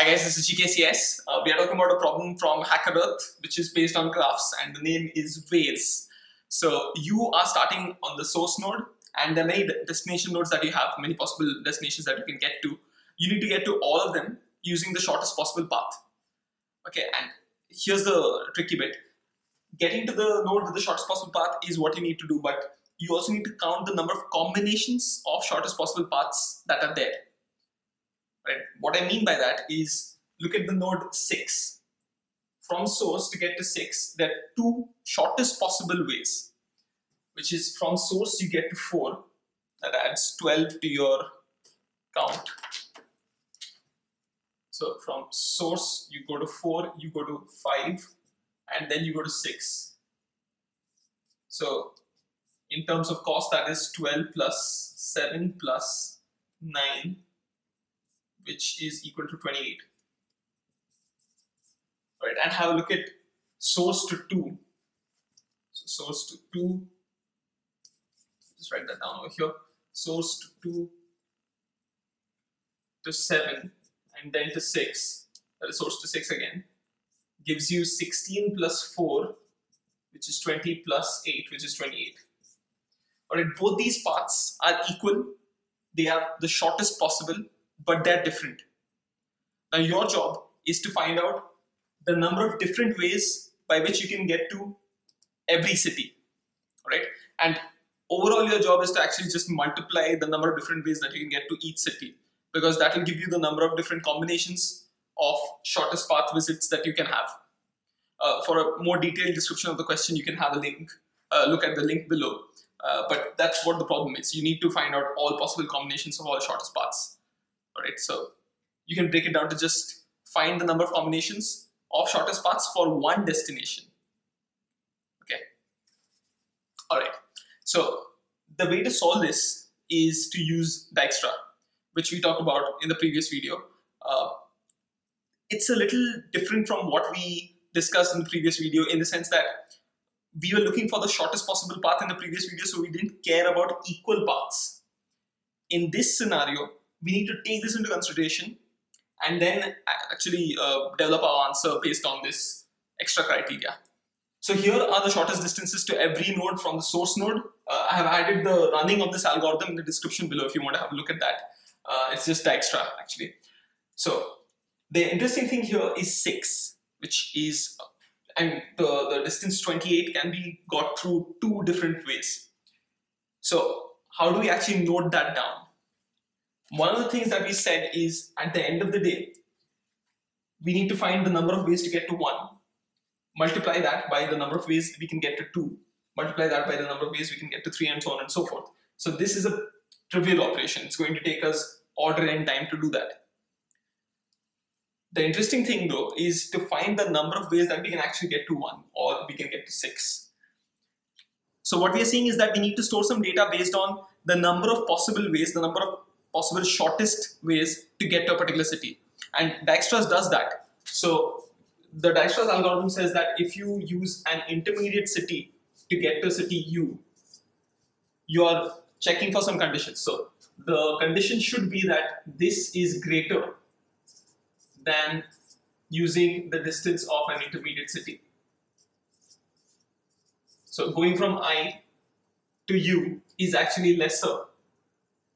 Hi guys, this is GKCS. Uh, we are talking about a problem from HackerEarth, which is based on graphs, and the name is WAYS. So you are starting on the source node, and there are many destination nodes that you have, many possible destinations that you can get to. You need to get to all of them using the shortest possible path. Okay, and here's the tricky bit. Getting to the node with the shortest possible path is what you need to do, but you also need to count the number of combinations of shortest possible paths that are there. Right? What I mean by that is look at the node 6. From source to get to 6, there are two shortest possible ways, which is from source you get to 4, that adds 12 to your count. So from source you go to 4, you go to 5, and then you go to 6. So in terms of cost, that is 12 plus 7 plus 9 which is equal to 28. Right, and have a look at source to 2. So source to 2, just write that down over here. Source to 2 to 7 and then to 6, that is source to 6 again, gives you 16 plus 4, which is 20 plus 8, which is 28. Alright, both these paths are equal. They are the shortest possible but they're different. Now, your job is to find out the number of different ways by which you can get to every city, right? And overall, your job is to actually just multiply the number of different ways that you can get to each city because that will give you the number of different combinations of shortest path visits that you can have. Uh, for a more detailed description of the question, you can have a link, uh, look at the link below. Uh, but that's what the problem is. You need to find out all possible combinations of all shortest paths. Alright, so you can break it down to just find the number of combinations of shortest paths for one destination. Okay. Alright, so the way to solve this is to use Dijkstra, which we talked about in the previous video. Uh, it's a little different from what we discussed in the previous video in the sense that we were looking for the shortest possible path in the previous video, so we didn't care about equal paths. In this scenario, we need to take this into consideration and then actually uh, develop our answer based on this extra criteria. So here are the shortest distances to every node from the source node. Uh, I have added the running of this algorithm in the description below if you want to have a look at that. Uh, it's just extra actually. So the interesting thing here is 6, which is, and the, the distance 28 can be got through two different ways. So how do we actually note that down? One of the things that we said is at the end of the day, we need to find the number of ways to get to 1. Multiply that by the number of ways we can get to 2. Multiply that by the number of ways we can get to 3 and so on and so forth. So this is a trivial operation. It's going to take us order n time to do that. The interesting thing though is to find the number of ways that we can actually get to 1 or we can get to 6. So what we are seeing is that we need to store some data based on the number of possible ways, the number of possible shortest ways to get to a particular city. And Dijkstra's does that. So the Dijkstra's algorithm says that if you use an intermediate city to get to city U, you are checking for some conditions. So the condition should be that this is greater than using the distance of an intermediate city. So going from I to U is actually lesser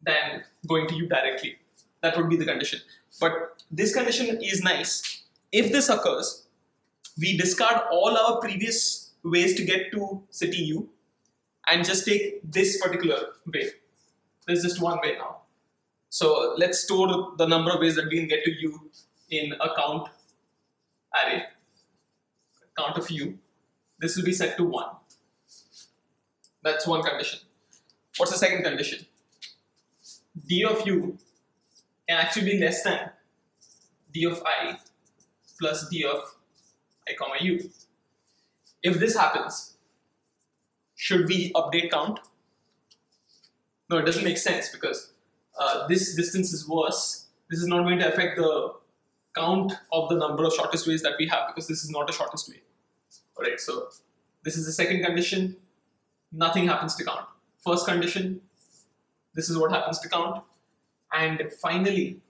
than going to you directly. That would be the condition. But this condition is nice. If this occurs, we discard all our previous ways to get to city U and just take this particular way. There's just one way now. So let's store the number of ways that we can get to U in a count array, count of U. This will be set to 1. That's one condition. What's the second condition? D of u can actually be less than d of i plus d of i comma u. If this happens, should we update count? No, it doesn't make sense because uh, this distance is worse. This is not going to affect the count of the number of shortest ways that we have because this is not a shortest way. Alright, so this is the second condition. Nothing happens to count. First condition, this is what happens to count. And finally,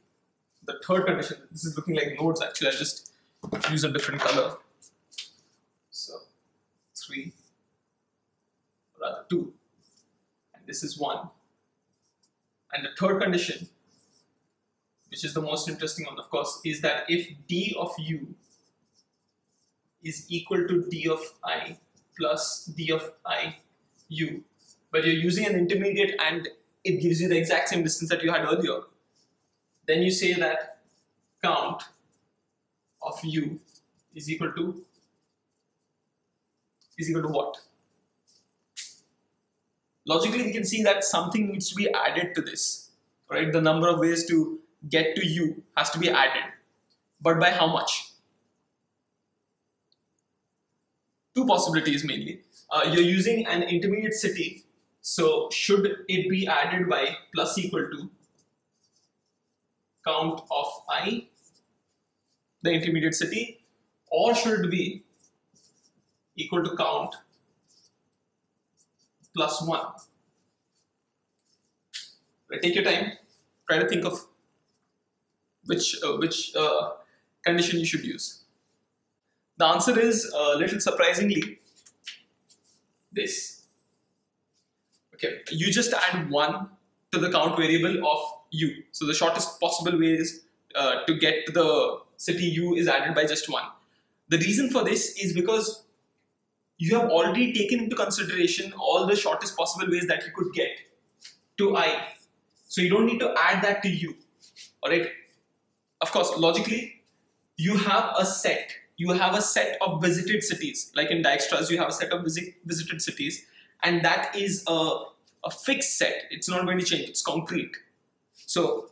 the third condition, this is looking like nodes actually, I'll just use a different color. So 3, rather 2, and this is 1. And the third condition, which is the most interesting one of course, is that if d of u is equal to d of i plus d of i u, but you're using an intermediate and it gives you the exact same distance that you had earlier, then you say that count of u is equal to is equal to what? Logically, we can see that something needs to be added to this, right? The number of ways to get to u has to be added, but by how much? Two possibilities mainly. Uh, you're using an intermediate city, so should it be added by plus equal to count of i, the intermediate city, or should it be equal to count plus 1. Right, take your time, try to think of which, uh, which uh, condition you should use. The answer is, a uh, little surprisingly, this. You just add 1 to the count variable of u. So the shortest possible way is uh, to get to the city u is added by just 1. The reason for this is because you have already taken into consideration all the shortest possible ways that you could get to i. So you don't need to add that to u. Alright? Of course, logically, you have a set. You have a set of visited cities. Like in Dijkstra's, you have a set of visit, visited cities, and that is a, a fixed set. It's not going to change, it's concrete. So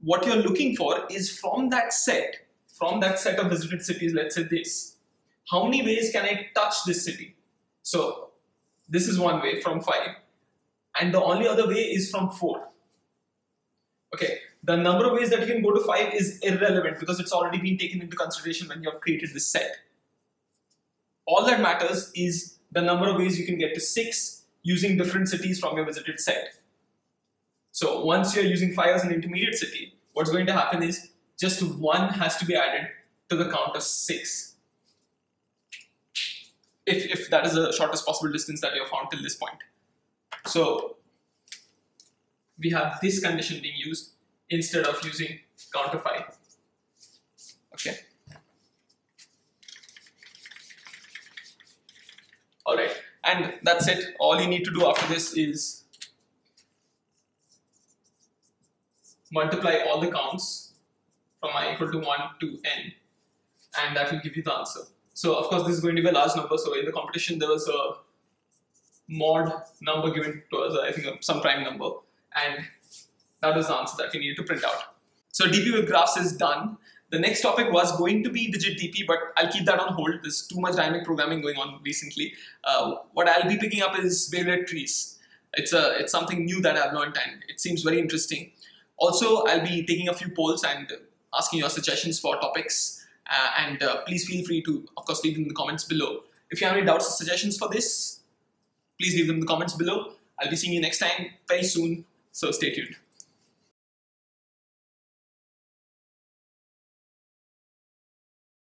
what you're looking for is from that set, from that set of visited cities, let's say this, how many ways can I touch this city? So this is one way from 5 and the only other way is from 4. Okay, the number of ways that you can go to 5 is irrelevant because it's already been taken into consideration when you have created this set. All that matters is the number of ways you can get to 6 using different cities from your visited site. So once you're using 5 as an intermediate city, what's going to happen is just 1 has to be added to the count of 6. If, if that is the shortest possible distance that you have found till this point. So we have this condition being used instead of using count of 5. And that's it. All you need to do after this is multiply all the counts from i equal to 1 to n and that will give you the answer. So of course this is going to be a large number. So in the competition there was a mod number given to us, I think uh, some prime number, and that was the answer that we needed to print out. So DP with graphs is done. The next topic was going to be digit DP, but I'll keep that on hold. There's too much dynamic programming going on recently. Uh, what I'll be picking up is Wavelet trees. It's a it's something new that I've learned and it seems very interesting. Also, I'll be taking a few polls and asking your suggestions for topics uh, and uh, please feel free to, of course, leave them in the comments below. If you have any doubts or suggestions for this, please leave them in the comments below. I'll be seeing you next time very soon, so stay tuned.